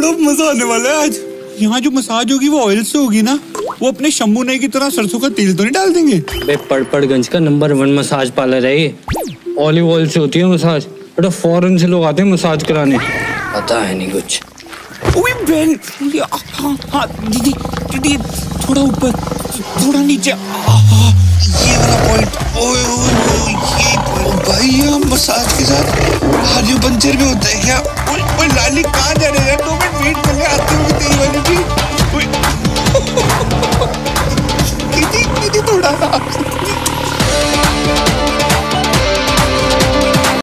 गजब मज़ा आने वाला है आज। यहाँ जो मसाज होगी वो ऑयल से होगी ना? वो अपने शंभू नई की तरह सरसों का तेल तो नहीं डाल देंगे? बे पड़पड़गंज का नंबर वन मसाज पार्लर है ये। ऑलिव ऑयल से होती है मसाज। बेटा फॉरेन से लोग आते हैं मसाज कराने। पता है नहीं कुछ। ओए बहन हाँ हाँ दीदी दीदी थोड़ा ऊपर थोड़ा नीचे। ये वाला पॉइंट ओए ओए ओए ये भाई ये मसाज के साथ हार्यो पंचर भी होता है क्या? ओए ओए दीदी दीदी थोड़ा